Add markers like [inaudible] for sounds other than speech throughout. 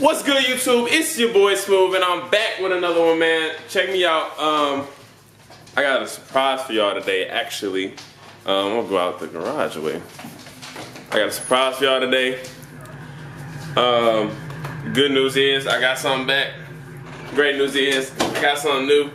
What's good, YouTube? It's your boy Smooth, and I'm back with another one, man. Check me out. Um, I got a surprise for y'all today, actually. Um, I'm gonna go out the garage way. I got a surprise for y'all today. Um, good news is I got something back. Great news is I got something new.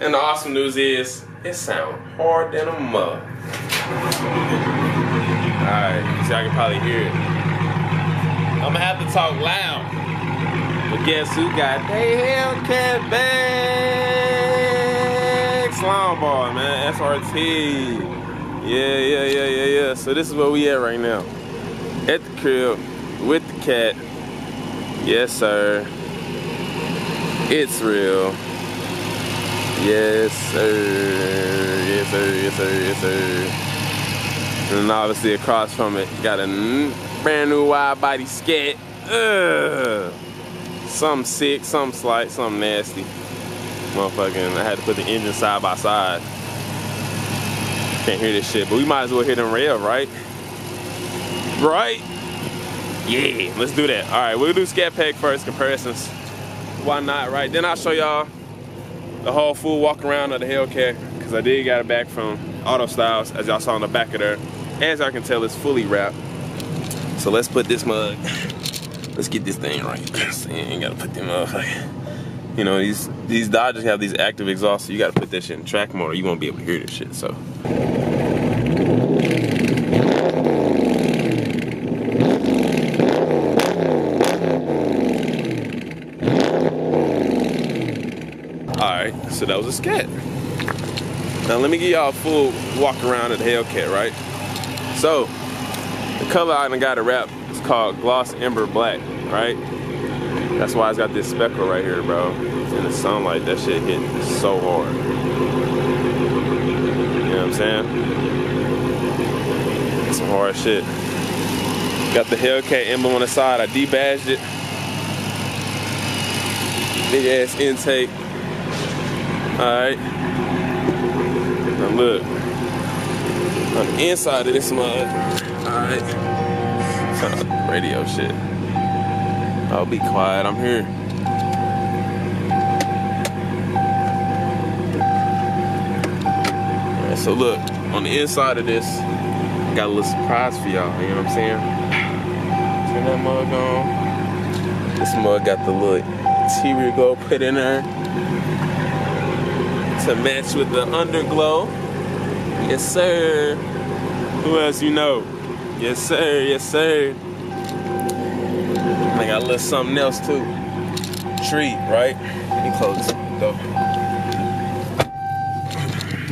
And the awesome news is it sounds hard than a mug. Alright, so I can probably hear it. I'm gonna have to talk loud. But guess who got they Hellcat back? Slime ball, man. SRT. Yeah, yeah, yeah, yeah, yeah. So this is where we at right now. At the crib with the cat. Yes, sir. It's real. Yes, sir. Yes, sir. Yes, sir. Yes, sir. And obviously across from it, got a brand new wide body scat. Ugh. Something sick, something slight, something nasty. Motherfucking, I had to put the engine side by side. Can't hear this shit, but we might as well hear them rev, right? Right? Yeah, let's do that. All right, we'll do scat pack first, comparisons. Why not, right? Then I'll show y'all the whole full walk around of the Hellcat, because I did got it back from Auto Styles, as y'all saw on the back of there. As I can tell, it's fully wrapped. So let's put this mug [laughs] let's get this thing right. You ain't gotta put them up. [laughs] You know, these these Dodges have these active exhausts, so you gotta put that shit in track mode or you won't be able to hear this shit, so. Alright, so that was a scat. Now let me give y'all a full walk around of the Hellcat, right? So, the color I done got it wrapped called Gloss Ember Black, right? That's why it's got this speckle right here, bro. In the sunlight, that shit hit so hard. You know what I'm saying? Some hard shit. Got the Hellcat emblem on the side. I debadged it. Big ass intake. Alright. Now look. On the inside of this mug. Alright radio shit. I'll be quiet, I'm here. Right, so look, on the inside of this, I got a little surprise for y'all, you know what I'm saying? Turn that mug on. This mug got the little interior glow put in there to match with the underglow. Yes, sir. Who else you know? Yes, sir. Yes, sir. I got a little something else too. Treat, right? Let me close though.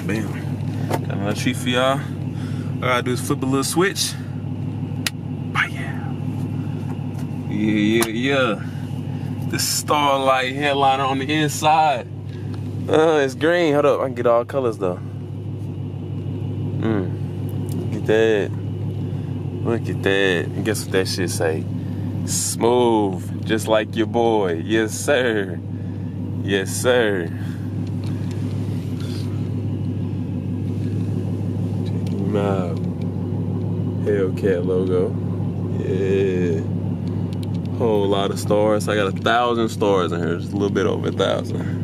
Bam. Got another treat for y'all. All I gotta do is flip a little switch. Yeah. Yeah, yeah, yeah. The Starlight headliner on the inside. Uh, it's green. Hold up, I can get all colors though. Mmm. Get that. Look at that. And guess what that shit say? Smooth, just like your boy. Yes, sir. Yes, sir. Check him out. Hellcat logo. Yeah. Whole lot of stars. I got a thousand stars in here. Just a little bit over a thousand.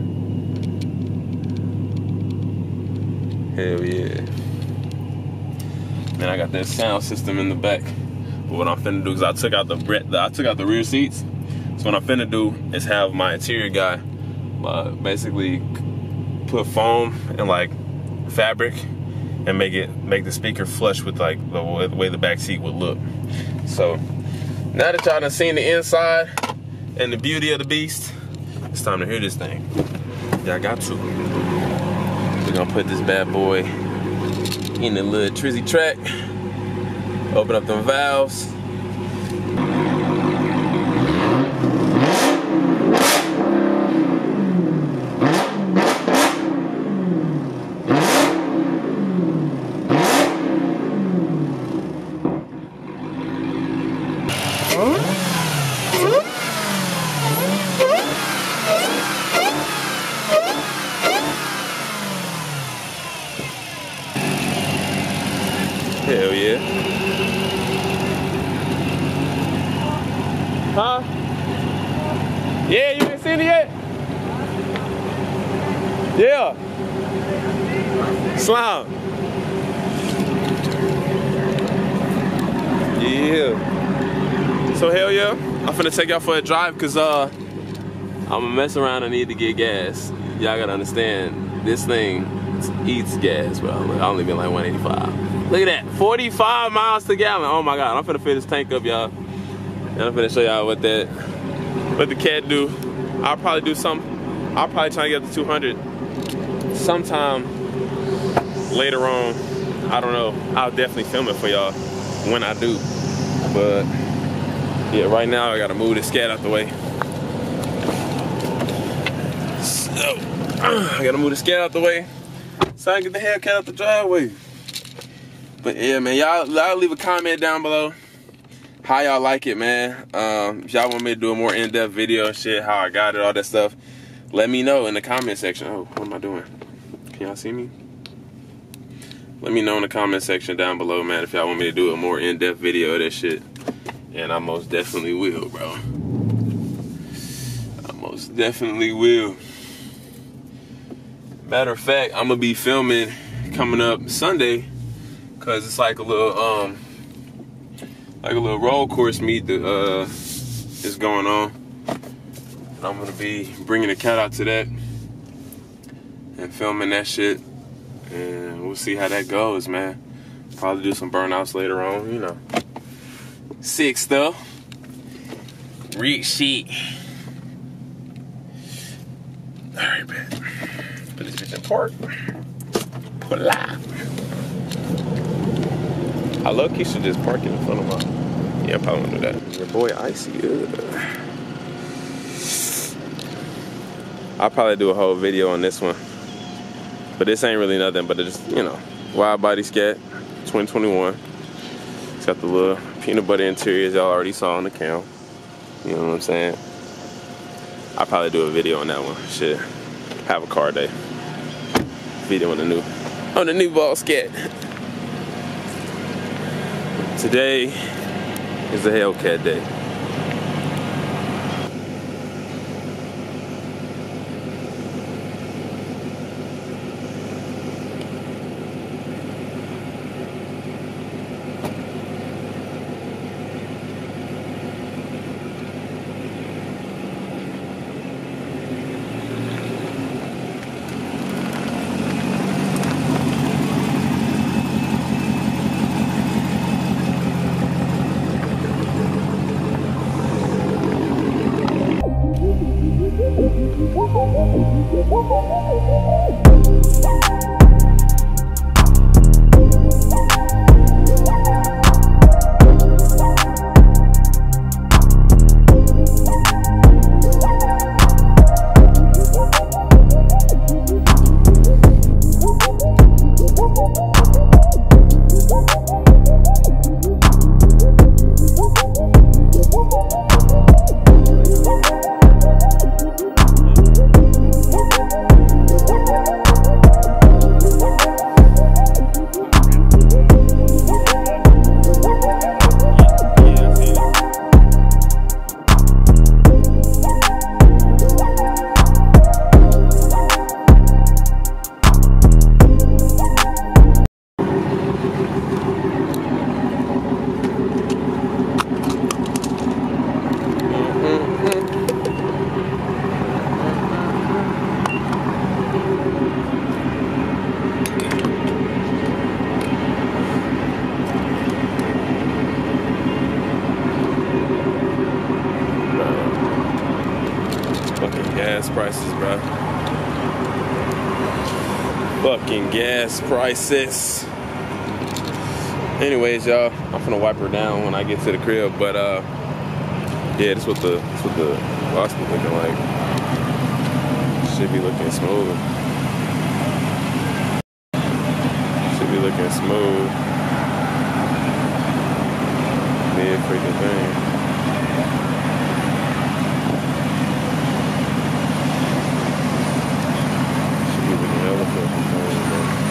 Hell yeah. Then I got that sound system in the back. But what I'm finna do is I took out the, the I took out the rear seats. So what I'm finna do is have my interior guy uh, basically put foam and like fabric and make it make the speaker flush with like the way, the way the back seat would look. So now that y'all done seen the inside and the beauty of the beast, it's time to hear this thing. Y'all got to. We're gonna put this bad boy in the little trizzy track. Open up them valves. Hell yeah. Huh? Yeah, you ain't seen it yet? Yeah. Slime. Yeah. So hell yeah. I'm finna take y'all for a drive cause uh I'ma mess around I need to get gas. Y'all gotta understand this thing eats gas, bro. I only been like 185. Look at that, 45 miles to gallon. Oh my god, I'm finna fill this tank up, y'all. And I'm finna show y'all what that, what the cat do. I'll probably do some. I'll probably try to get up to 200 sometime later on. I don't know. I'll definitely film it for y'all when I do. But yeah, right now I gotta move this cat out the way. So [clears throat] I gotta move this cat out the way so I can get the Hellcat out the driveway. But yeah, man, y'all, y'all leave a comment down below how y'all like it, man. Um, if y'all want me to do a more in-depth video and shit, how I got it, all that stuff, let me know in the comment section. Oh, what am I doing? Can y'all see me? Let me know in the comment section down below, man, if y'all want me to do a more in-depth video of this shit. And I most definitely will, bro. I most definitely will. Matter of fact, I'm gonna be filming coming up Sunday, cause it's like a little um like a little road course meet that uh, is going on. And I'm gonna be bringing the cat out to that and filming that shit. And we'll see how that goes, man. Probably do some burnouts later on, you know. Sick stuff. Read sheet. Alright, man. Put this bitch in park. Pull out. I low key should just park in front of my. Yeah, I probably won't do that. Your boy Icy. Ugh. I'll probably do a whole video on this one. But this ain't really nothing but it's, just, you know, Wide Body Scat 2021. It's got the little peanut butter interiors y'all already saw on the cam. You know what I'm saying? I'll probably do a video on that one. Shit. Have a car day. Video on the new on the new ball scat. Today is the Hellcat day. Gas prices. Anyways, y'all, I'm gonna wipe her down when I get to the crib. But uh, yeah, this what the this what the box be looking like. Should be looking smooth. Should be looking smooth. Mid freaking thing. Should be looking hella fucking clean, bro.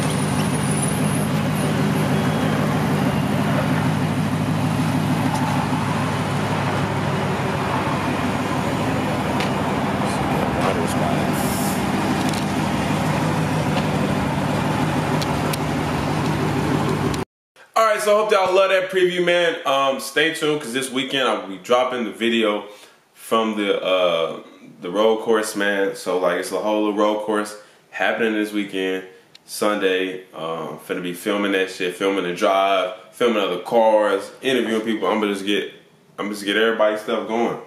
So I hope y'all love that preview, man. Um, stay tuned because this weekend I'll be dropping the video from the uh, the road course, man. So like it's a whole road course happening this weekend, Sunday. Um, finna be filming that shit, filming the drive, filming other cars, interviewing people. I'm gonna just get I'm just get everybody's stuff going.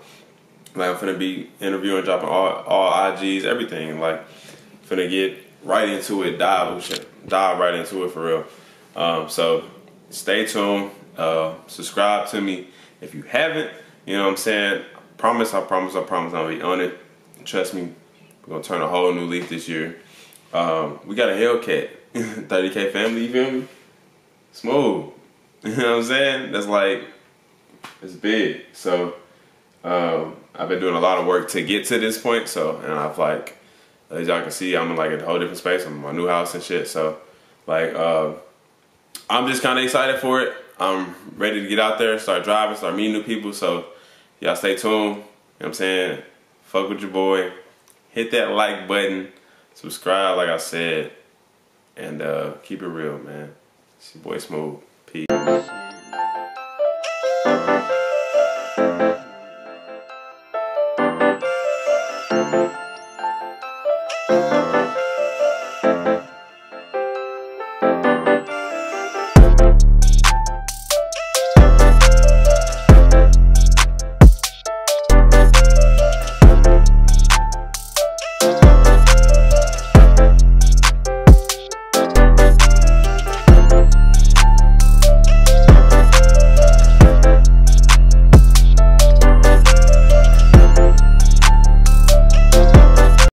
Like I'm finna be interviewing, dropping all all IGs, everything. Like finna get right into it, dive dive right into it for real. Um, so stay tuned. Uh, subscribe to me if you haven't. You know what I'm saying? I promise, I promise, I promise I'll be on it. Trust me, we're gonna turn a whole new leaf this year. Um, we got a Hellcat, [laughs] 30k family, you feel me? Smooth. [laughs] You know what I'm saying? That's like, it's big. So, um, I've been doing a lot of work to get to this point. So, and I've like, as y'all can see, I'm in like a whole different space. I'm in my new house and shit. So, like, uh, I'm just kind of excited for it. I'm ready to get out there, start driving, start meeting new people. So, y'all stay tuned. You know what I'm saying? Fuck with your boy. Hit that like button. Subscribe, like I said. And uh, keep it real, man. It's your boy Smooth. Peace.